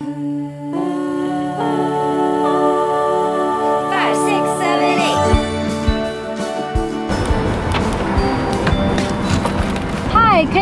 Five,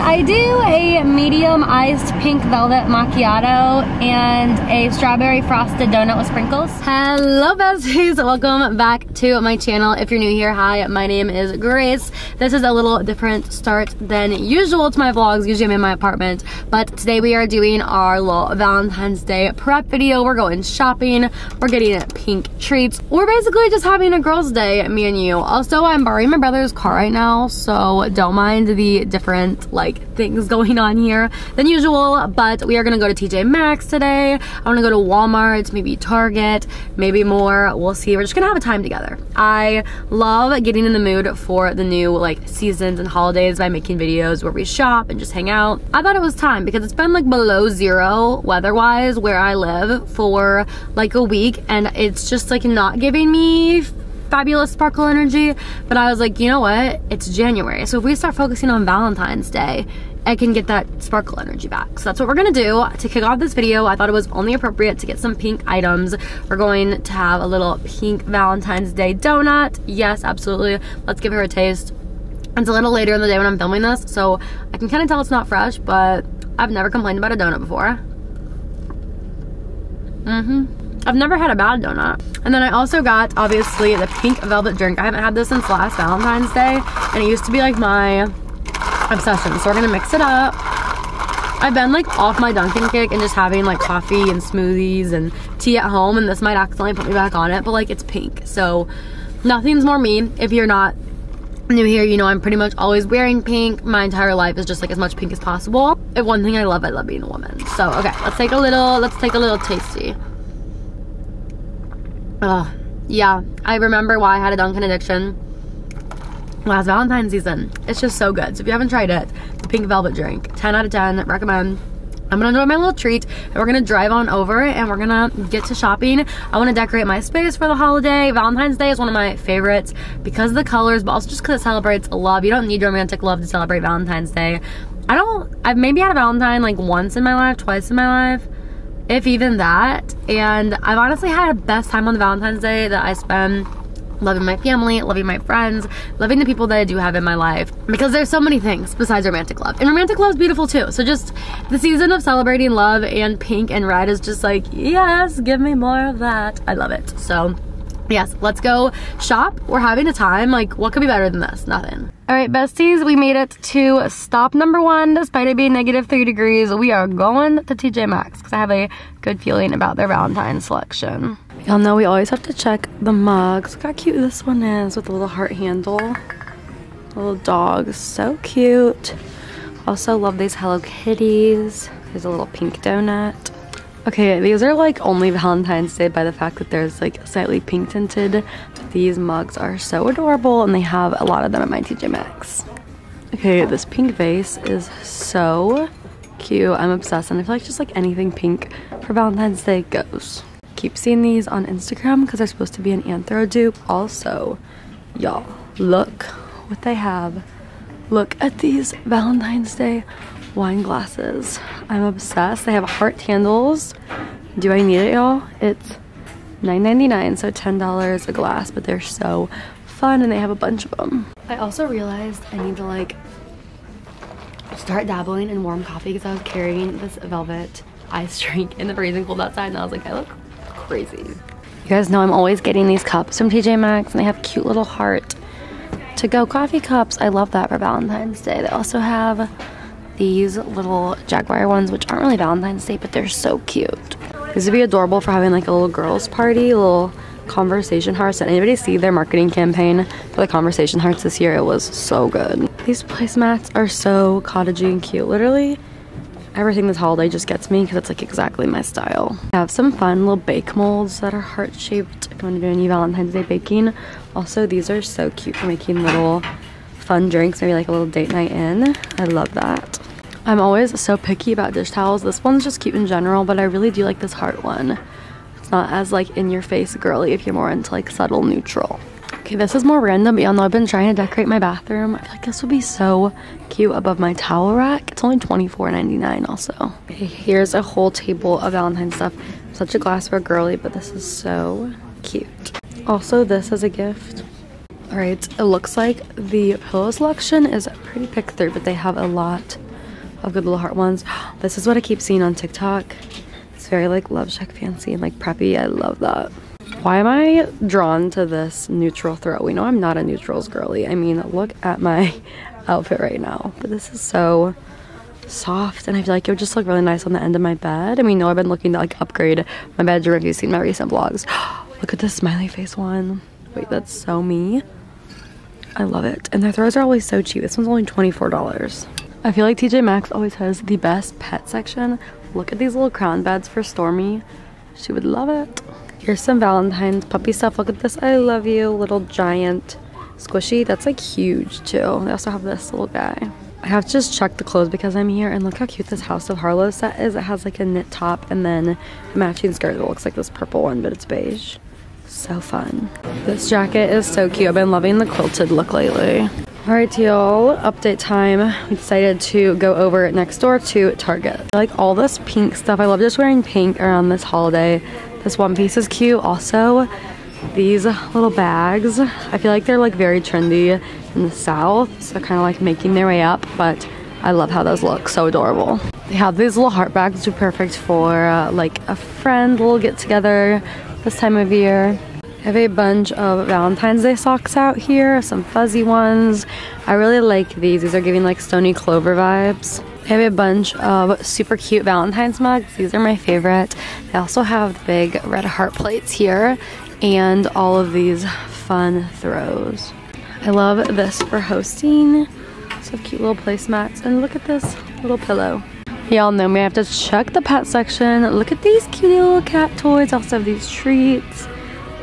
I do a medium iced pink velvet macchiato and a strawberry frosted donut with sprinkles? Hello besties, welcome back to my channel. If you're new here, hi, my name is Grace. This is a little different start than usual to my vlogs. Usually I'm in my apartment, but today we are doing our little Valentine's Day prep video. We're going shopping, we're getting pink treats. We're basically just having a girls day, me and you. Also, I'm borrowing my brother's car right now, so don't mind the different like things going on here than usual, but we are gonna go to TJ Maxx today. I wanna go to Walmart, maybe Target, maybe more. We'll see. We're just gonna have a time together. I love getting in the mood for the new like seasons and holidays by making videos where we shop and just hang out. I thought it was time because it's been like below zero weather-wise where I live for like a week and it's just like not giving me fabulous sparkle energy. But I was like, you know what? It's January. So if we start focusing on Valentine's Day, I can get that sparkle energy back. So that's what we're gonna do to kick off this video. I thought it was only appropriate to get some pink items. We're going to have a little pink Valentine's Day donut. Yes, absolutely. Let's give her a taste. It's a little later in the day when I'm filming this, so I can kind of tell it's not fresh, but I've never complained about a donut before. Mm-hmm. I've never had a bad donut. And then I also got, obviously, the pink velvet drink. I haven't had this since last Valentine's Day, and it used to be like my obsession. So we're gonna mix it up. I've been like off my Dunkin' kick and just having like coffee and smoothies and tea at home, and this might accidentally put me back on it, but like it's pink. So nothing's more me. If you're not new here, you know I'm pretty much always wearing pink. My entire life is just like as much pink as possible. If one thing I love, I love being a woman. So okay, let's take a little, let's take a little tasty. Oh, yeah. I remember why I had a Dunkin' addiction last Valentine's season. It's just so good. So if you haven't tried it, the pink velvet drink, 10 out of 10, recommend. I'm gonna enjoy my little treat and we're gonna drive on over and we're gonna get to shopping. I wanna decorate my space for the holiday. Valentine's Day is one of my favorites because of the colors, but also just because it celebrates love. You don't need romantic love to celebrate Valentine's Day. I don't, I've maybe had a Valentine like once in my life, twice in my life if even that. And I've honestly had a best time on the Valentine's Day that I spend loving my family, loving my friends, loving the people that I do have in my life. Because there's so many things besides romantic love. And romantic love is beautiful too. So just the season of celebrating love and pink and red is just like, yes, give me more of that. I love it. So yes, let's go shop. We're having a time. Like, what could be better than this? Nothing. All right, besties, we made it to stop number one. Despite it being negative three degrees, we are going to TJ Maxx because I have a good feeling about their Valentine's selection. Y'all know we always have to check the mugs. Look how cute this one is with the little heart handle. Little dog, so cute. Also love these Hello Kitties. There's a little pink donut. Okay, these are like only Valentine's Day by the fact that there's like slightly pink tinted. These mugs are so adorable and they have a lot of them at my TJ Maxx. Okay, this pink vase is so cute. I'm obsessed and I feel like just like anything pink for Valentine's Day goes. Keep seeing these on Instagram because they're supposed to be an anthro dupe. Also, y'all, look what they have. Look at these Valentine's Day wine glasses. I'm obsessed. They have heart handles. Do I need it, y'all? It's $9.99, so $10 a glass, but they're so fun and they have a bunch of them. I also realized I need to like start dabbling in warm coffee because I was carrying this velvet ice drink in the freezing cold outside and I was like, I look crazy. You guys know I'm always getting these cups from TJ Maxx and they have cute little heart to go coffee cups. I love that for Valentine's Day. They also have these little Jaguar ones, which aren't really Valentine's Day, but they're so cute. This would be adorable for having like a little girls party, a little conversation hearts. Did anybody see their marketing campaign for the conversation hearts this year? It was so good. These placemats are so cottagey and cute. Literally, everything this holiday just gets me because it's like exactly my style. I have some fun little bake molds that are heart-shaped if want to do any Valentine's Day baking. Also, these are so cute for making little fun drinks, maybe like a little date night in. I love that. I'm always so picky about dish towels. This one's just cute in general, but I really do like this heart one. It's not as like in your face girly if you're more into like subtle neutral. Okay, this is more random, but y'all know I've been trying to decorate my bathroom. I feel like this would be so cute above my towel rack. It's only $24.99 also. Okay, here's a whole table of Valentine stuff. Such a glassware girly, but this is so cute. Also, this is a gift. All right, it looks like the pillow selection is pretty picked through, but they have a lot of good little heart ones. This is what I keep seeing on TikTok. It's very like LoveShackFancy and like preppy. I love that. Why am I drawn to this neutral throw? We know I'm not a neutrals girly. I mean, look at my outfit right now. But this is so soft and I feel like it would just look really nice on the end of my bed. I mean, no, I've been looking to like upgrade my bedroom if you've seen my recent vlogs. look at this smiley face one. Wait, that's so me. I love it. And their throws are always so cheap. This one's only $24. I feel like TJ Maxx always has the best pet section. Look at these little crown beds for Stormy. She would love it. Here's some Valentine's puppy stuff. Look at this I love you little giant squishy. That's like huge too. They also have this little guy. I have to just check the clothes because I'm here and look how cute this House of Harlow set is. It has like a knit top and then a matching skirt that looks like this purple one but it's beige. So fun. This jacket is so cute. I've been loving the quilted look lately. Alright y'all, update time. We decided to go over next door to Target. I like all this pink stuff. I love just wearing pink around this holiday. This one piece is cute. Also, these little bags. I feel like they're like very trendy in the south. So kind of like making their way up, but I love how those look. So adorable. They have these little heart bags which are perfect for uh, like a friend, little get together this time of year. I have a bunch of Valentine's Day socks out here, some fuzzy ones. I really like these. These are giving like Stoney Clover vibes. I have a bunch of super cute Valentine's mugs. These are my favorite. They also have the big red heart plates here and all of these fun throws. I love this for hosting. So cute little placemats. And look at this little pillow. Y'all know me, I have to check the pet section. Look at these cute little cat toys. I Also have these treats.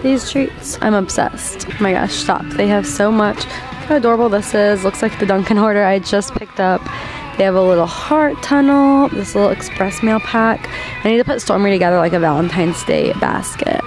These treats. I'm obsessed. Oh my gosh, stop. They have so much. How adorable this is. Looks like the Dunkin' order I just picked up. They have a little heart tunnel, this little express mail pack. I need to put Stormy together like a Valentine's Day basket.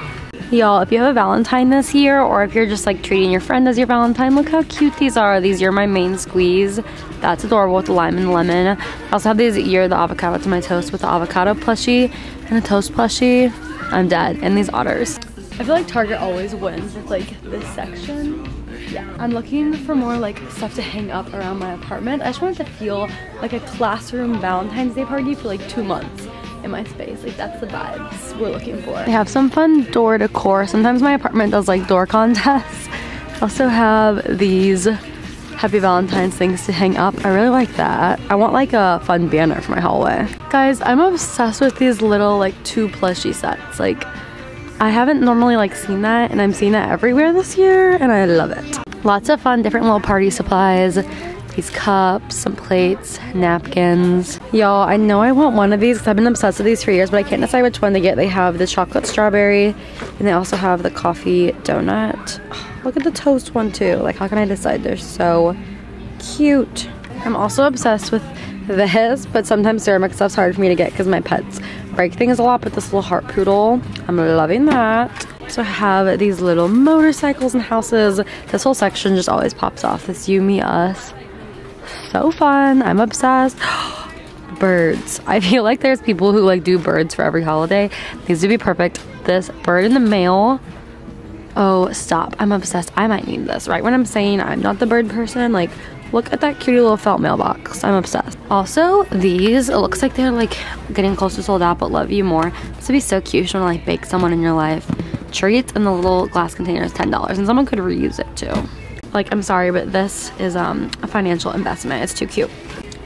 Y'all, if you have a Valentine this year, or if you're just like treating your friend as your Valentine, look how cute these are. These are my main squeeze. That's adorable with the lime and lemon. I also have these year the avocado to my toast with the avocado plushie and a toast plushie. I'm dead. And these otters. I feel like Target always wins with like this section. Yeah. I'm looking for more like stuff to hang up around my apartment. I just want it to feel like a classroom Valentine's Day party for like two months in my space. Like that's the vibes we're looking for. I have some fun door decor. Sometimes my apartment does like door contests. Also have these happy Valentine's things to hang up. I really like that. I want like a fun banner for my hallway. Guys, I'm obsessed with these little like two plushie sets. Like I haven't normally like seen that and I'm seeing that everywhere this year and I love it. Lots of fun different little party supplies. These cups, some plates, napkins. Y'all, I know I want one of these because I've been obsessed with these for years, but I can't decide which one to get. They have the chocolate strawberry and they also have the coffee donut. look at the toast one too. Like how can I decide? They're so cute. I'm also obsessed with this, but sometimes ceramic stuff's hard for me to get because my pets break things a lot, but this little heart poodle, I'm loving that. So I have these little motorcycles and houses. This whole section just always pops off. This you, me, us. So fun. I'm obsessed. birds. I feel like there's people who like do birds for every holiday. These would be perfect. This bird in the mail. Oh, stop. I'm obsessed. I might need this. Right when I'm saying I'm not the bird person, like Look at that cutie little felt mailbox. I'm obsessed. Also, these, it looks like they're like getting close to sold out, but love you more. This would be so cute you want to like bake someone in your life. Treats and the little glass container is $10 and someone could reuse it too. Like, I'm sorry, but this is um, a financial investment. It's too cute.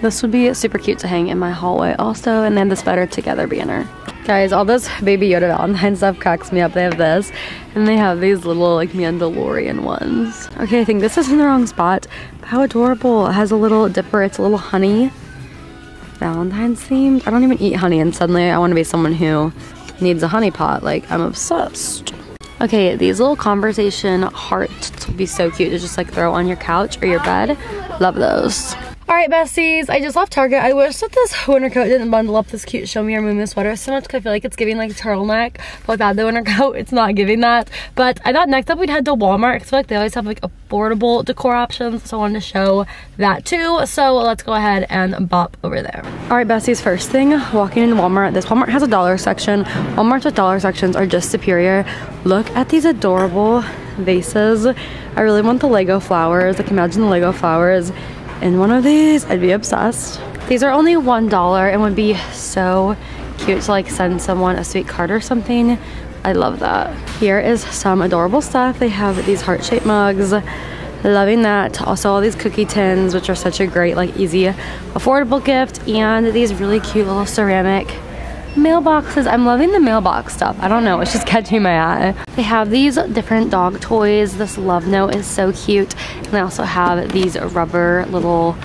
This would be super cute to hang in my hallway also, and then this better together banner. Guys, all this Baby Yoda Valentine stuff cracks me up. They have this, and they have these little like Mandalorian ones. Okay, I think this is in the wrong spot. How adorable. It has a little dipper. It's a little honey. Valentine's themed. I don't even eat honey, and suddenly I want to be someone who needs a honey pot. Like, I'm obsessed. Okay, these little conversation hearts would be so cute to just like throw on your couch or your bed. Love those. All right, besties, I just left Target. I wish that this winter coat didn't bundle up this cute Show Me Your Mumu sweater so much because I feel like it's giving like a turtleneck. But without the winter coat, it's not giving that. But I thought next up we'd head to Walmart because like they always have like affordable decor options. So I wanted to show that too. So let's go ahead and bop over there. All right, besties, first thing, walking into Walmart. This Walmart has a dollar section. Walmart's with dollar sections are just superior. Look at these adorable vases. I really want the Lego flowers. Like imagine the Lego flowers in one of these, I'd be obsessed. These are only $1 and would be so cute to like send someone a sweet card or something. I love that. Here is some adorable stuff. They have these heart-shaped mugs. Loving that. Also all these cookie tins, which are such a great, like easy, affordable gift. And these really cute little ceramic mailboxes. I'm loving the mailbox stuff. I don't know, it's just catching my eye. They have these different dog toys. This love note is so cute. And they also have these rubber little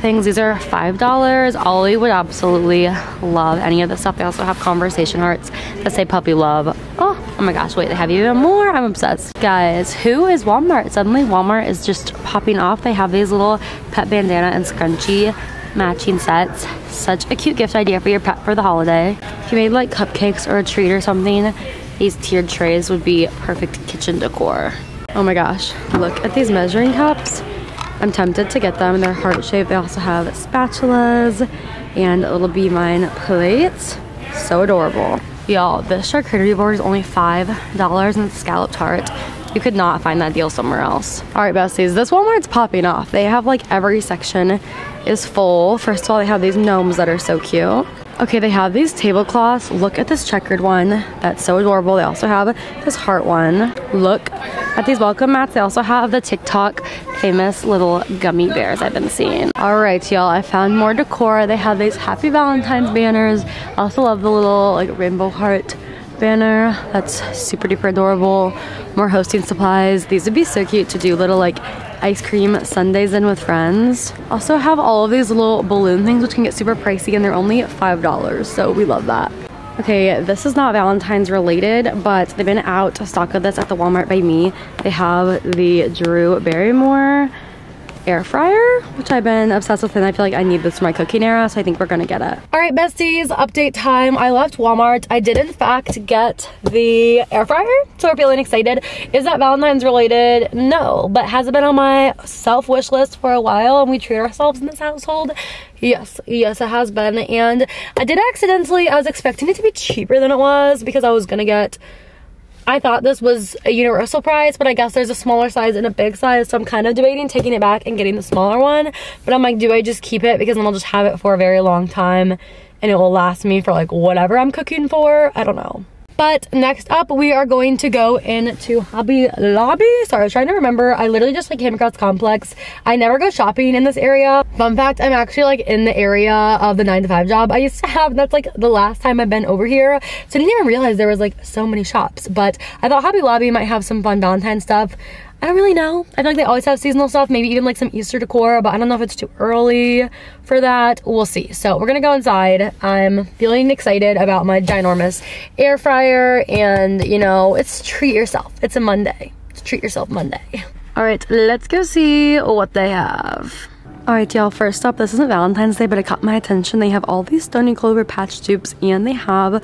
things. These are $5. Ollie would absolutely love any of this stuff. They also have conversation hearts that say puppy love. Oh, oh my gosh, wait, they have even more? I'm obsessed. Guys, who is Walmart? Suddenly Walmart is just popping off. They have these little pet bandana and scrunchie matching sets. Such a cute gift idea for your pet for the holiday. If you made like cupcakes or a treat or something, these tiered trays would be perfect kitchen decor. Oh my gosh, look at these measuring cups. I'm tempted to get them. They're heart shaped. They also have spatulas and little Be Mine plates. So adorable. Y'all, this charcuterie board is only $5 and it's scalloped heart. You could not find that deal somewhere else. All right, besties, this Walmart's popping off. They have like every section is full. First of all, they have these gnomes that are so cute. Okay, they have these tablecloths. Look at this checkered one. That's so adorable. They also have this heart one. Look at these welcome mats. They also have the TikTok famous little gummy bears I've been seeing. All right, y'all, I found more decor. They have these happy Valentine's banners. I also love the little like rainbow heart banner. That's super duper adorable. More hosting supplies. These would be so cute to do little like ice cream sundaes in with friends. Also have all of these little balloon things which can get super pricey and they're only $5. So we love that. Okay, this is not Valentine's related, but they've been out of stock of this at the Walmart by me. They have the Drew Barrymore air fryer, which I've been obsessed with and I feel like I need this for my cooking era, so I think we're gonna get it. All right, besties, update time. I left Walmart. I did in fact get the air fryer, so we're feeling excited. Is that Valentine's related? No, but has it been on my self wish list for a while and we treat ourselves in this household? Yes, yes it has been. And I did accidentally, I was expecting it to be cheaper than it was because I was gonna get I thought this was a universal price, but I guess there's a smaller size and a big size. So I'm kind of debating taking it back and getting the smaller one. But I'm like, do I just keep it? Because then I'll just have it for a very long time and it will last me for like whatever I'm cooking for. I don't know. But next up, we are going to go into Hobby Lobby. Sorry, I was trying to remember. I literally just like came across Complex. I never go shopping in this area. Fun fact, I'm actually like in the area of the 9 to 5 job I used to have. That's like the last time I've been over here. So I didn't even realize there was like so many shops. But I thought Hobby Lobby might have some fun Valentine stuff. I don't really know. I feel like they always have seasonal stuff, maybe even like some Easter decor, but I don't know if it's too early for that. We'll see. So we're gonna go inside. I'm feeling excited about my ginormous air fryer and you know, it's treat yourself. It's a Monday. It's treat yourself Monday. All right, let's go see what they have. All right, y'all, first up, this isn't Valentine's Day, but it caught my attention. They have all these Stoney Clover patch dupes and they have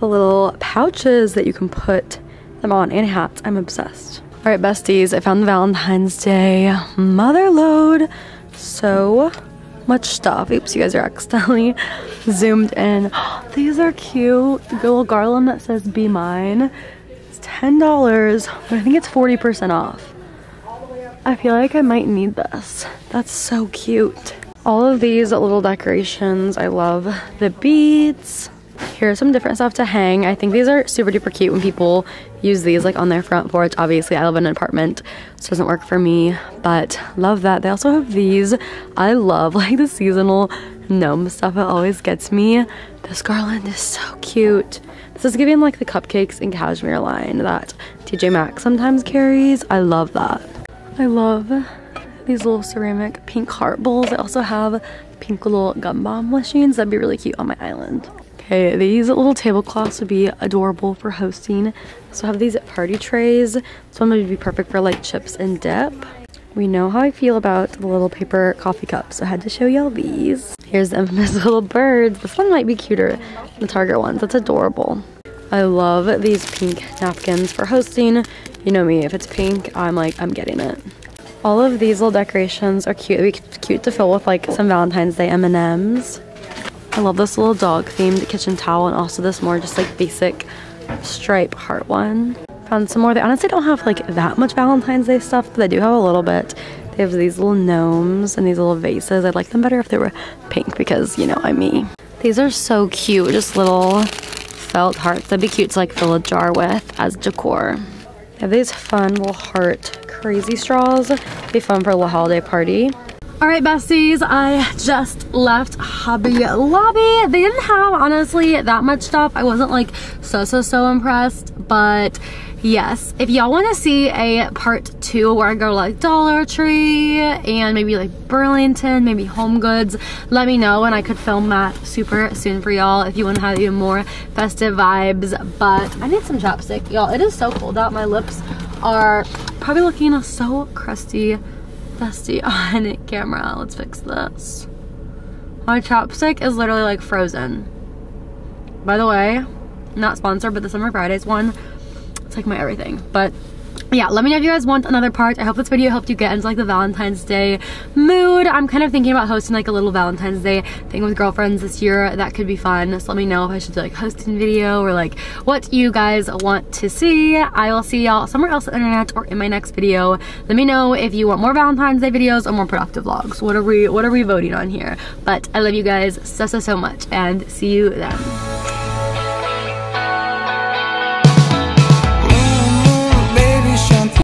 the little pouches that you can put them on and hats. I'm obsessed. All right, besties, I found the Valentine's Day mother load. So much stuff. Oops, you guys are accidentally zoomed in. These are cute. The little garland that says be mine. It's $10, but I think it's 40% off. I feel like I might need this. That's so cute. All of these little decorations, I love the beads. Here's some different stuff to hang. I think these are super duper cute when people use these like on their front porch. Obviously, I live in an apartment, so it doesn't work for me, but love that. They also have these. I love like the seasonal gnome stuff. It always gets me. This garland is so cute. This is giving like the cupcakes and cashmere line that TJ Maxx sometimes carries. I love that. I love these little ceramic pink heart bowls. I also have pink little gum bomb machines. That'd be really cute on my island. Okay, these little tablecloths would be adorable for hosting. So I have these party trays. This one would be perfect for like chips and dip. We know how I feel about the little paper coffee cups. I had to show y'all these. Here's the infamous little birds. This one might be cuter than the Target ones. That's adorable. I love these pink napkins for hosting. You know me, if it's pink, I'm like, I'm getting it. All of these little decorations are cute. It'd be cute to fill with like some Valentine's Day M&Ms. I love this little dog themed kitchen towel and also this more just like basic stripe heart one. Found some more. They honestly don't have like that much Valentine's Day stuff, but they do have a little bit. They have these little gnomes and these little vases. I'd like them better if they were pink because, you know, I'm me. These are so cute. Just little felt hearts. That'd be cute to like fill a jar with as decor. They have these fun little heart crazy straws. Be fun for a little holiday party. All right, besties, I just left Hobby Lobby. They didn't have, honestly, that much stuff. I wasn't like so, so, so impressed, but yes, if y'all want to see a part two where I go like Dollar Tree and maybe like Burlington, maybe Home Goods, let me know and I could film that super soon for y'all if you want to have even more festive vibes. But I need some chapstick, y'all. It is so cold out. My lips are probably looking so crusty dusty on camera. Let's fix this. My chopstick is literally like frozen. By the way, not sponsored, but the Summer Fridays one, it's like my everything. But yeah, let me know if you guys want another part. I hope this video helped you get into like the Valentine's Day mood. I'm kind of thinking about hosting like a little Valentine's Day thing with girlfriends this year. That could be fun. So let me know if I should do like a hosting video or like what you guys want to see. I will see y'all somewhere else on the internet or in my next video. Let me know if you want more Valentine's Day videos or more productive vlogs. What are we what are we voting on here? But I love you guys so so so much and see you then.